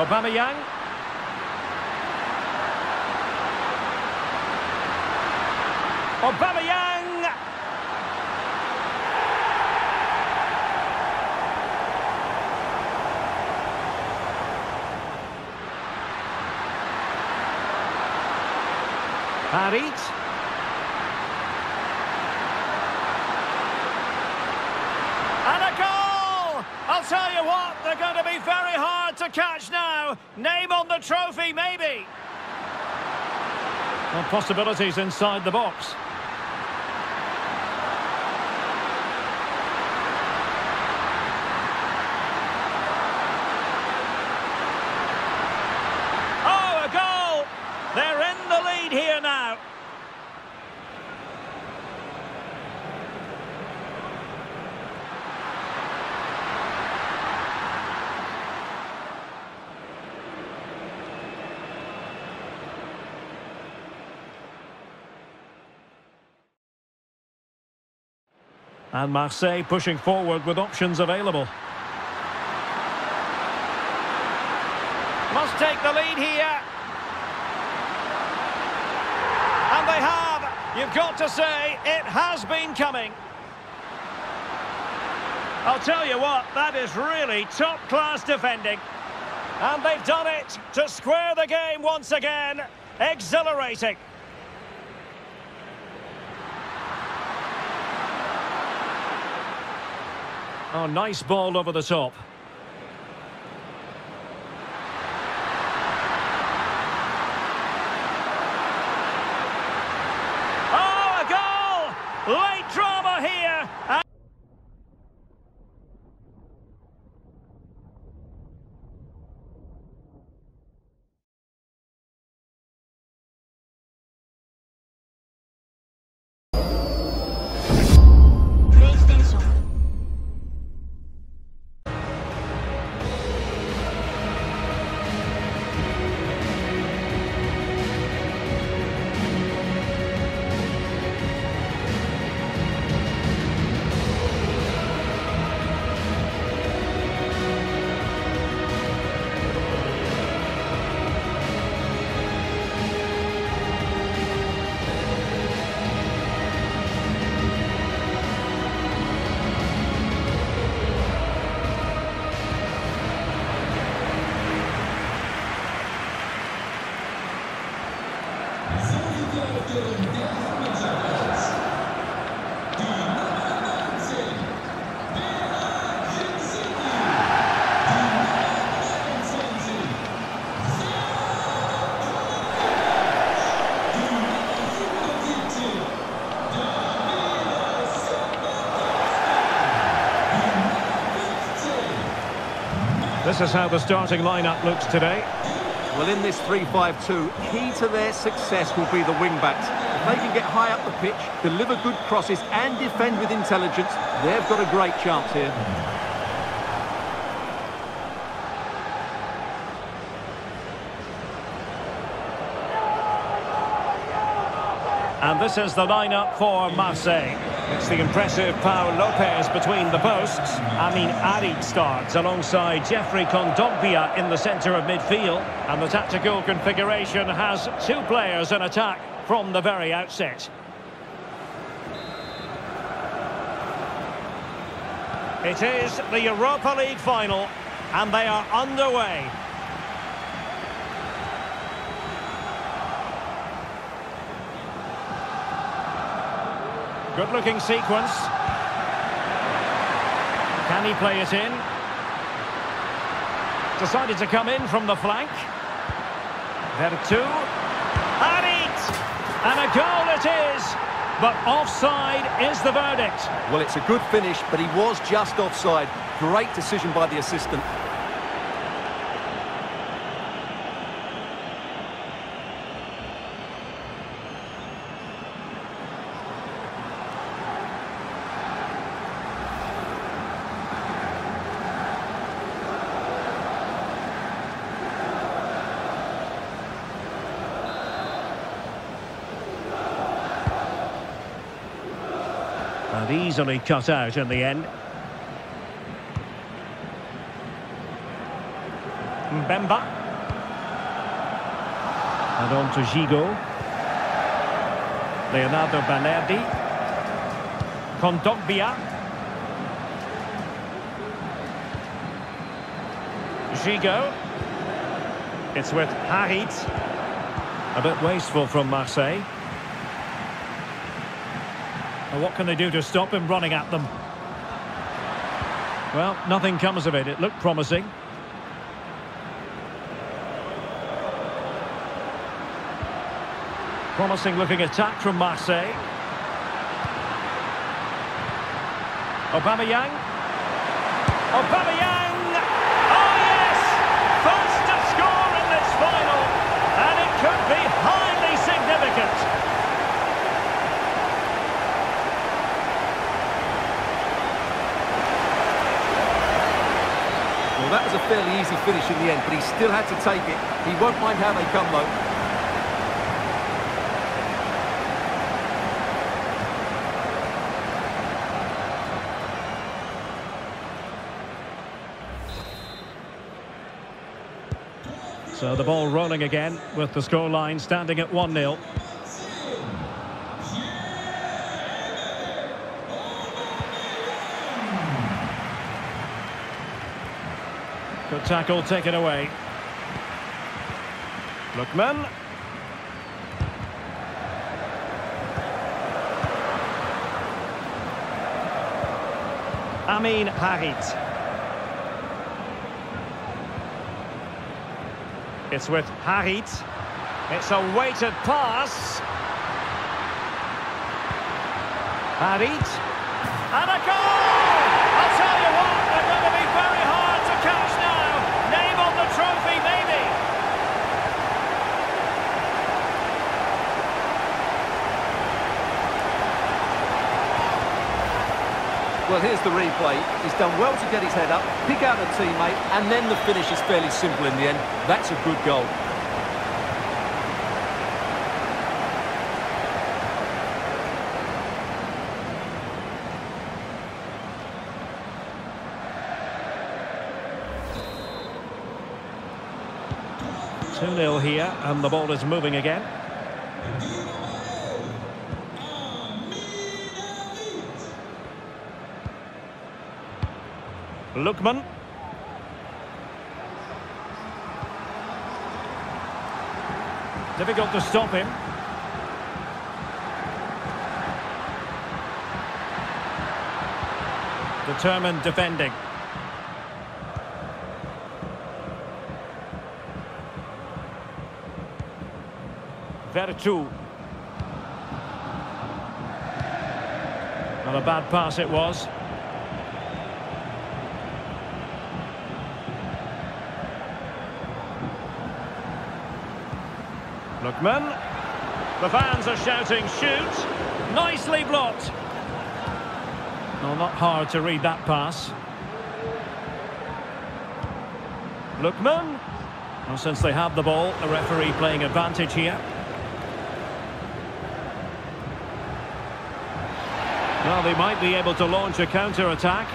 Aubameyang. Aubameyang! Harit. And a goal! I'll tell you what, they're going to be very hard to catch now. Name on the trophy, maybe. Well, possibilities inside the box. Oh, a goal! They're in the lead here now. And Marseille pushing forward with options available. Must take the lead here. And they have. You've got to say, it has been coming. I'll tell you what, that is really top-class defending. And they've done it to square the game once again. Exhilarating. Oh, nice ball over the top. This is how the starting lineup looks today. Well, in this 3-5-2, key to their success will be the wing-backs. If they can get high up the pitch, deliver good crosses and defend with intelligence, they've got a great chance here. And this is the lineup for Marseille. It's the impressive Pau Lopez between the posts. Amine Harit starts alongside Geoffrey Kondogbia in the centre of midfield. And the tactical configuration has two players in attack from the very outset. It is the Europa League final, and they are underway. Good looking sequence. Can he play it in? Decided to come in from the flank. Veretout. And it! And a goal it is! But offside is the verdict. Well, it's a good finish, but he was just offside. Great decision by the assistant. And easily cut out in the end. Mbemba. And on to Gigot. Leonardo Balerdi. Kondogbia. Gigot. It's with Harit. A bit wasteful from Marseille. Well, what can they do to stop him running at them? Well, nothing comes of it. It looked promising. Promising looking attack from Marseille. Aubameyang. Aubameyang! Oh yes! First to score in this final. And it could be highly significant. Well, that was a fairly easy finish in the end, but he still had to take it. He won't mind how they come, though. So the ball rolling again with the scoreline standing at 1-0. Good tackle taken away. Lookman. Amine Harit. It's with Harit. It's a weighted pass. Harit. And a goal! I'll tell you what, they're going to be very hard to catch now. Name on the trophy, maybe. Well, here's the replay. He's done well to get his head up, pick out a teammate, and then the finish is fairly simple in the end. That's a good goal. Two 0 here, and the ball is moving again. Lookman. Difficult to stop him. Determined defending. Veretout. Not a bad pass it was. Lookman. The fans are shouting, shoot! Nicely blocked. Well, not hard to read that pass. Lookman. Well, since they have the ball, the referee playing advantage here. Well, they might be able to launch a counter-attack.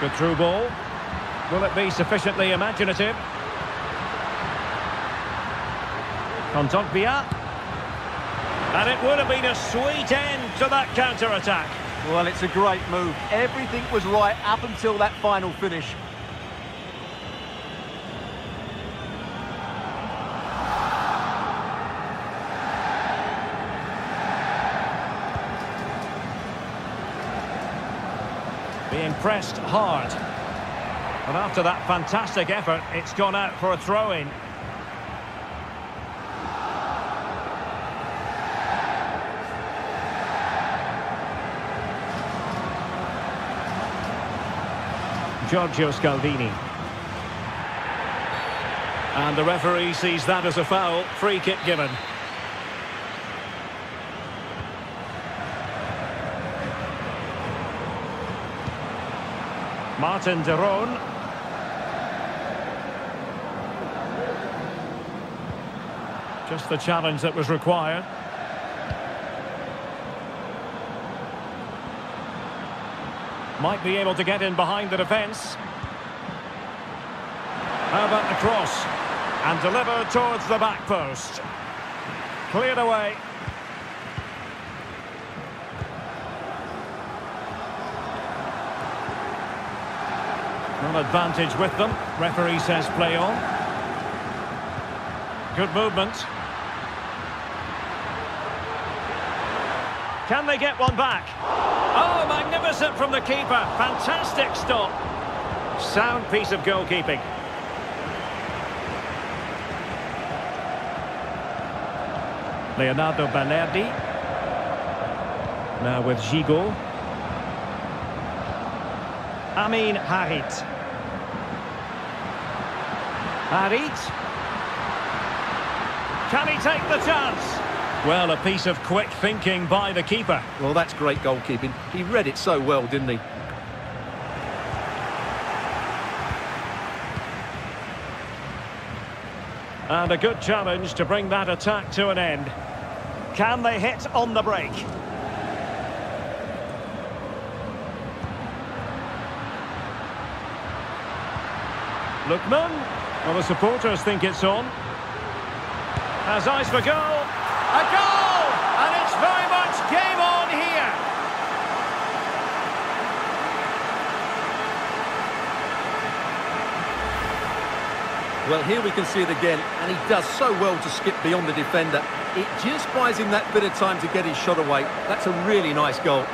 Good through ball. Will it be sufficiently imaginative? Kondogbia. And it would have been a sweet end to that counter-attack. Well, it's a great move. Everything was right up until that final finish. Being pressed hard. And after that fantastic effort, it's gone out for a throw-in. Giorgio Scalvini. And the referee sees that as a foul. Free kick given. Martin de Roon. Just the challenge that was required. Might be able to get in behind the defence. How about the cross? And delivered towards the back post. Cleared away. An advantage with them. Referee says play on. Good movement. Can they get one back? Magnificent from the keeper. Fantastic stop. Sound piece of goalkeeping. Leonardo Balerdi. Now with Gigot. Amine Harit. Harit. Can he take the chance? Well, a piece of quick thinking by the keeper. Well, that's great goalkeeping. He read it so well, didn't he? And a good challenge to bring that attack to an end. Can they hit on the break? Lookman. Well, the supporters think it's on. Has eyes for goal. A goal! And it's very much game on here. Well, here we can see it again, and he does so well to skip beyond the defender. It just buys him that bit of time to get his shot away. That's a really nice goal.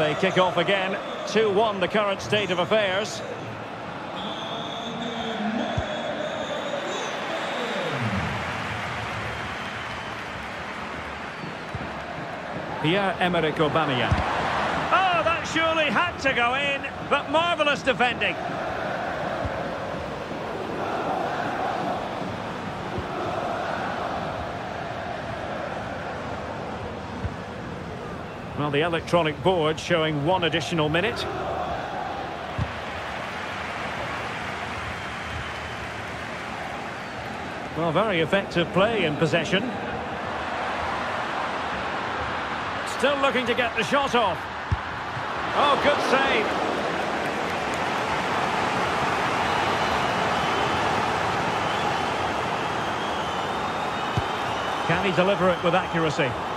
They kick off again, 2-1 the current state of affairs. Pierre-Emerick Aubameyang. Oh, that surely had to go in, but marvellous defending. Well, the electronic board showing one additional minute. Well, very effective play in possession. Still looking to get the shot off. Oh, good save. Can he deliver it with accuracy?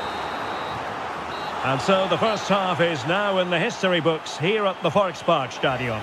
And so the first half is now in the history books here at the Volksparkstadion.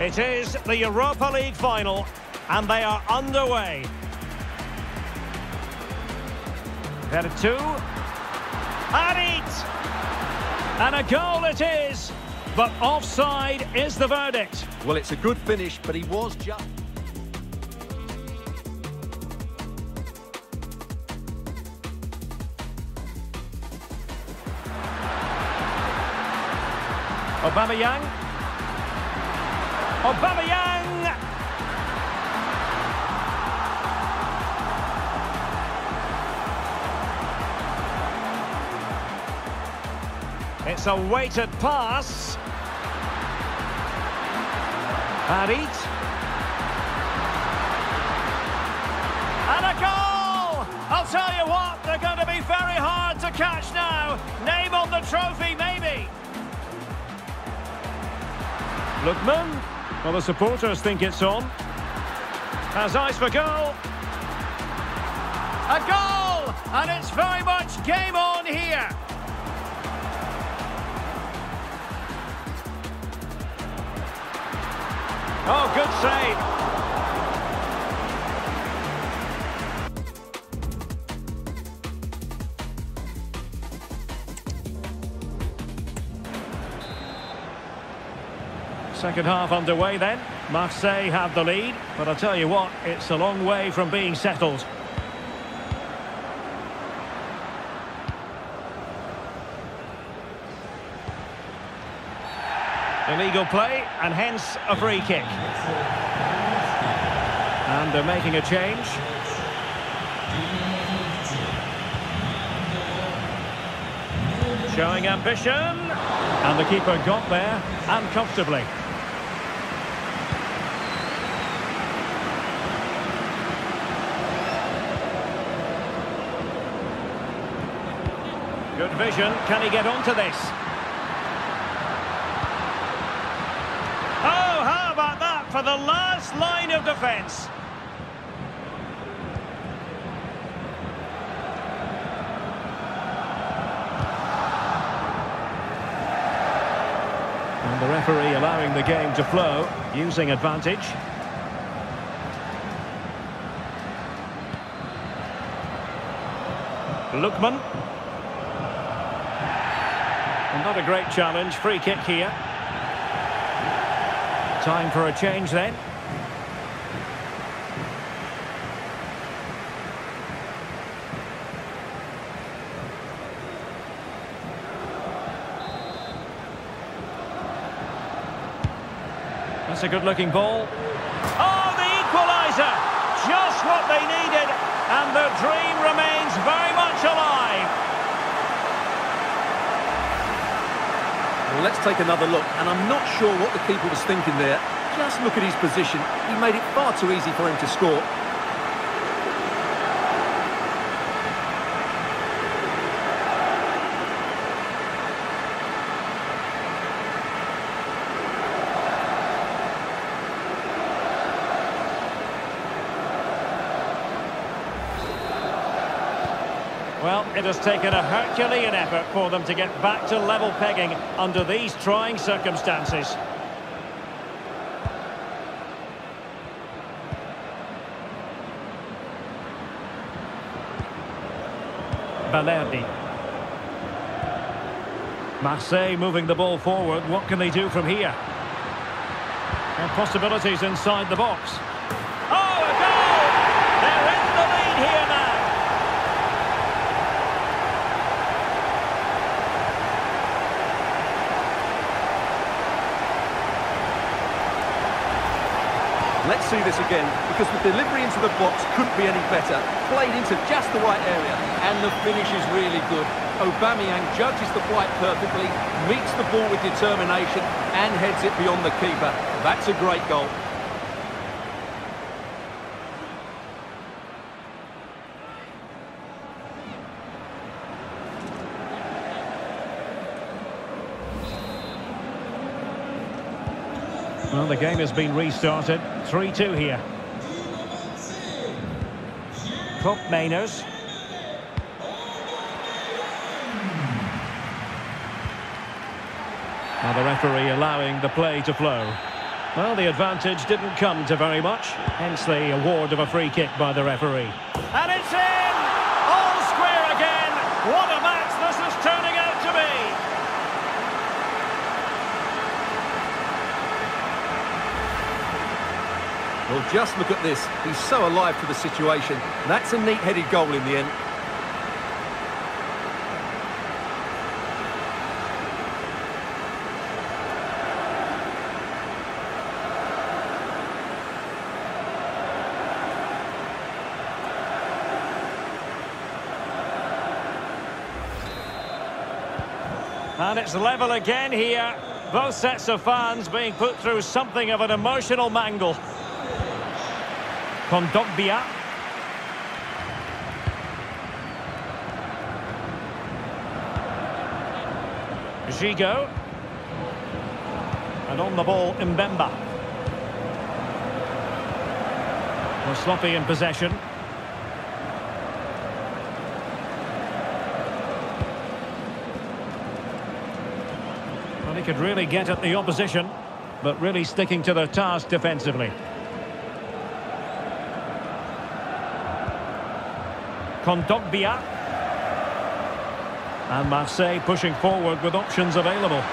It is the Europa League final, and they are underway. Headed two. Harit! And a goal it is, but offside is the verdict. Well, it's a good finish, but he was just... Aubameyang. Aubameyang! It's a weighted pass. Harit. And a goal! I'll tell you what, they're going to be very hard to catch now. Name on the trophy, maybe. Lookman. Well, the supporters think it's on. Has eyes for goal. A goal! And it's very much game on here. Oh, good save. Second half underway then. Marseille have the lead, but I'll tell you what, it's a long way from being settled. Illegal play, and hence a free kick. And they're making a change. Showing ambition. And the keeper got there, and comfortably. Good vision. Can he get onto this? Oh, how about that for the last line of defence? And the referee allowing the game to flow, using advantage. Lookman. Not a great challenge. Free kick here. Time for a change then. That's a good-looking ball. Oh, the equaliser! Just what they needed, and the dream remains very much alive. Let's take another look, and I'm not sure what the keeper was thinking there. Just look at his position. He made it far too easy for him to score. Well, it has taken a Herculean effort for them to get back to level pegging under these trying circumstances. Balerdi. Marseille moving the ball forward. What can they do from here? And possibilities inside the box. Oh, a goal! They're in the lead here now. Let's see this again, because the delivery into the box couldn't be any better. Played into just the right area, and the finish is really good. Aubameyang judges the flight perfectly, meets the ball with determination, and heads it beyond the keeper. That's a great goal. Well, the game has been restarted. 3-2 here. Pope Mainers. Now the referee allowing the play to flow. Well, the advantage didn't come to very much, hence the award of a free kick by the referee. And it's in! All square again! What a match this is turning out to be! Well, just look at this. He's so alive to the situation. That's a neat-headed goal in the end. And it's level again here. Both sets of fans being put through something of an emotional mangle. Kondogbia. Gigot. And on the ball, Mbemba. Well, sloppy in possession. Well, he could really get at the opposition, but really sticking to the task defensively. Kondogbia. And Marseille pushing forward with options available.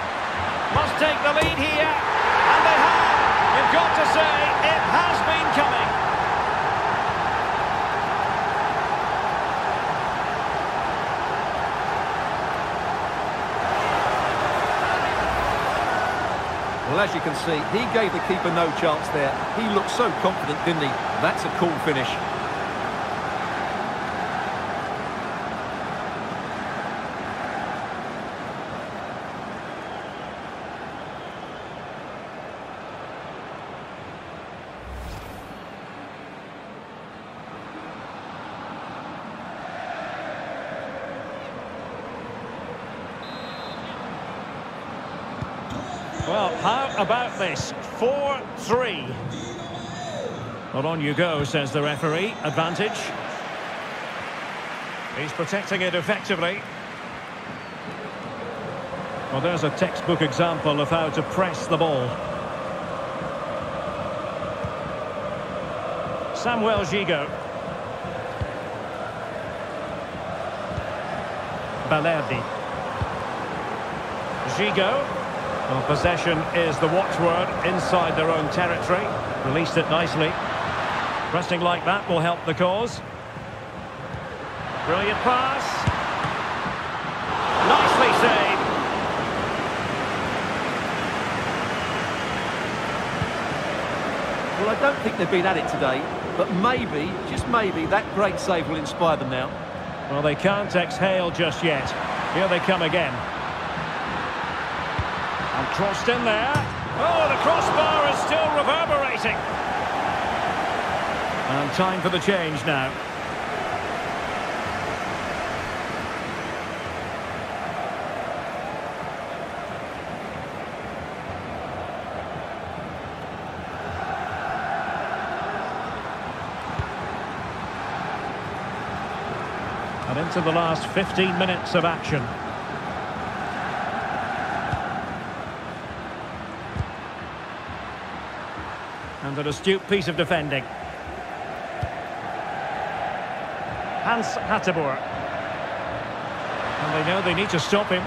Must take the lead here. And they have. You've got to say, it has been coming. Well, as you can see, he gave the keeper no chance there. He looked so confident, didn't he? That's a cool finish. Well, how about this? 4-3. Well, on you go, says the referee. Advantage. He's protecting it effectively. Well, there's a textbook example of how to press the ball. Samuel Gigot. Balerdi. Gigot. Well, possession is the watchword inside their own territory. Released it nicely. Pressing like that will help the cause. Brilliant pass. Nicely saved. Well, I don't think they've been at it today, but maybe, just maybe, that great save will inspire them now. Well, they can't exhale just yet. Here they come again. Crossed in there. Oh, the crossbar is still reverberating. And time for the change now. And into the last 15 minutes of action. And an astute piece of defending. Hans Hateboer. And they know they need to stop him.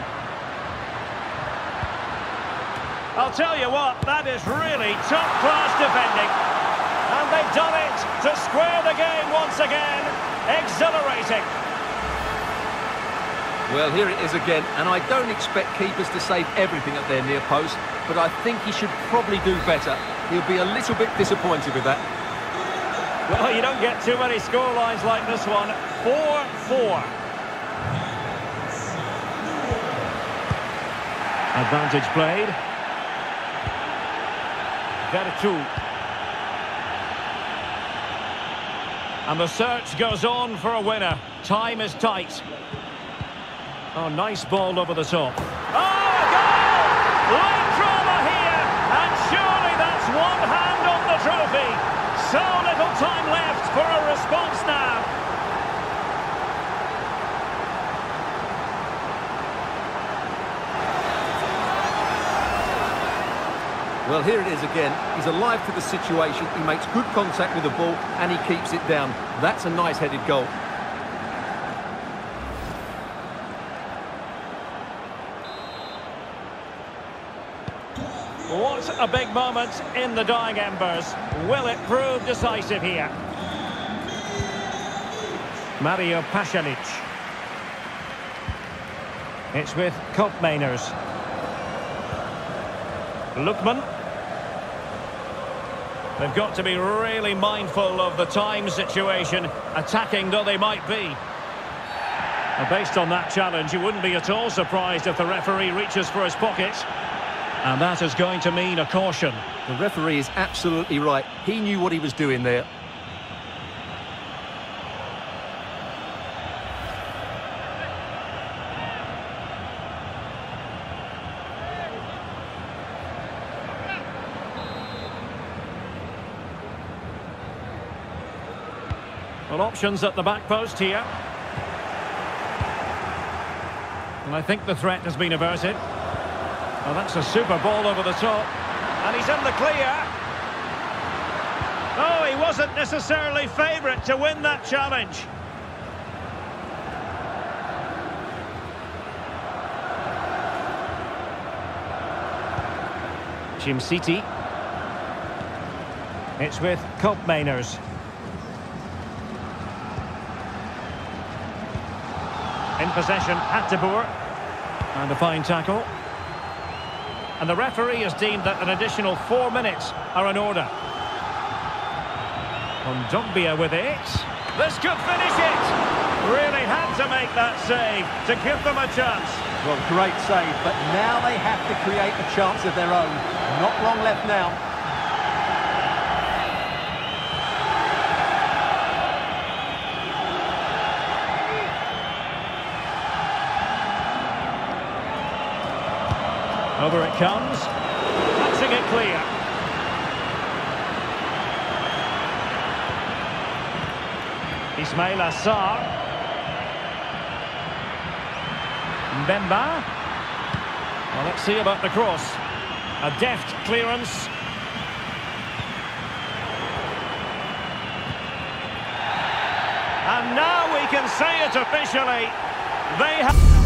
I'll tell you what, that is really top-class defending. And they've done it to square the game once again. Exhilarating. Well, here it is again, and I don't expect keepers to save everything at their near post, but I think he should probably do better. He'll be a little bit disappointed with that. Well, you don't get too many score lines like this one. 4-4. Advantage played. Veretout. And the search goes on for a winner. Time is tight. Oh, nice ball over the top. Oh, goal! Late drama here, and surely that's one hand on the trophy. So little time left for a response now. Well, here it is again. He's alive to the situation. He makes good contact with the ball, and he keeps it down. That's a nice-headed goal. What a big moment in the dying embers. Will it prove decisive here? Mario Pasalic. It's with Koopmeiners. Lookman. They've got to be really mindful of the time situation, attacking though they might be. And based on that challenge, you wouldn't be at all surprised if the referee reaches for his pocket. And that is going to mean a caution. The referee is absolutely right. He knew what he was doing there. Well, options at the back post here. And I think the threat has been averted. Well, that's a super ball over the top. And he's in the clear. Oh, he wasn't necessarily favourite to win that challenge. Djimsiti. It's with Koopmeiners. In possession, Hateboer. And a fine tackle. And the referee has deemed that an additional four minutes are in order. Kondogbia with it. This could finish it. Really had to make that save to give them a chance. Well, great save, but now they have to create a chance of their own. Not long left now. Over it comes. Touching it clear. Ismaïla Sarr. Mbemba. Well, let's see about the cross. A deft clearance. And now we can say it officially. They have...